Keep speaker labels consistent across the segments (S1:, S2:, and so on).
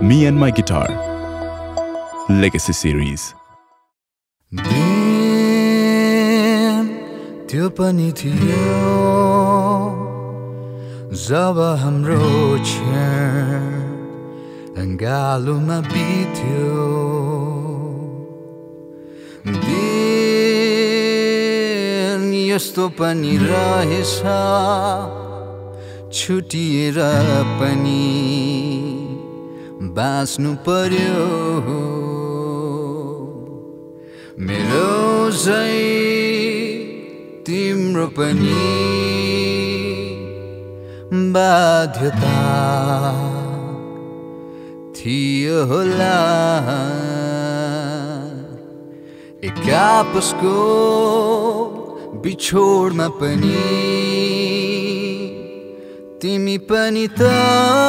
S1: Me and My Guitar, Legacy Series.
S2: दिन त्यो पनि थियो जब हाम्रो गालुमा बित्यो। यस्तो पनि रहेछ छुटिएर पनि। बाँच्नु पर्यो। मेरो झै तिम्रो पनि बाध्यता थियो होला। एक आपसको बिछोडमा पनि तिमी पनि त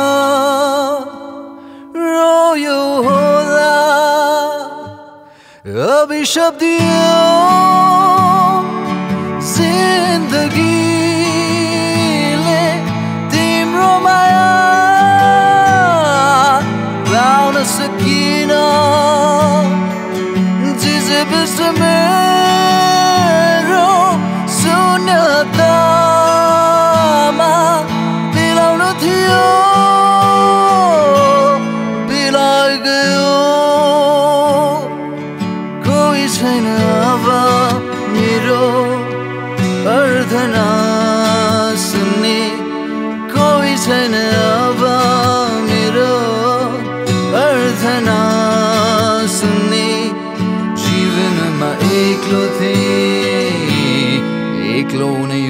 S2: रोयो होला अभिशाप दियो जिन्दगीले तिम्रो माया मेरो अर्धना सुनने कोई छैन अब मेरो अर्धना सुन्ने जीवनमा एक्लो थिएँ एक्लो नै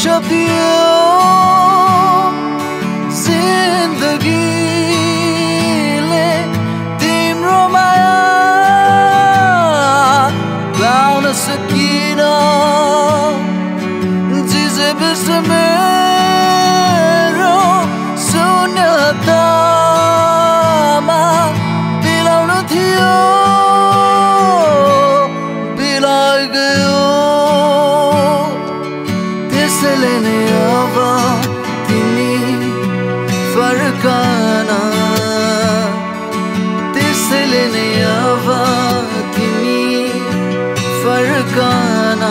S2: दियो जिन्दगीले तिम्रो माया पाउन सकिन जिजे शून्यतामा बिलाउनु थियो बिलाइ गयो फर्कन त्यसैले नै अब तिमी फर्कन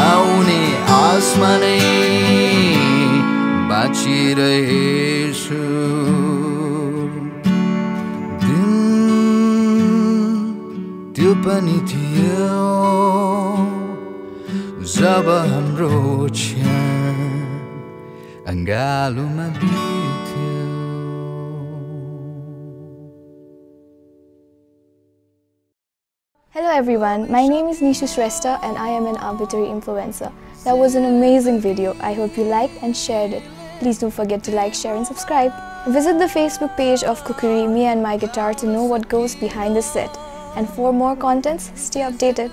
S2: आउने आसमा नै बाँचिरहेछु दिन त्यो पनि थियो जब हाम्रो
S3: Hello everyone, my name is Nisha Shrestha and I am an arbitrary influencer. That was an amazing video. I hope you liked and shared it. Please don't forget to like, share and subscribe. Visit the Facebook page of Kukuri, Me and My Guitar to know what goes behind the set. And for more contents, stay updated.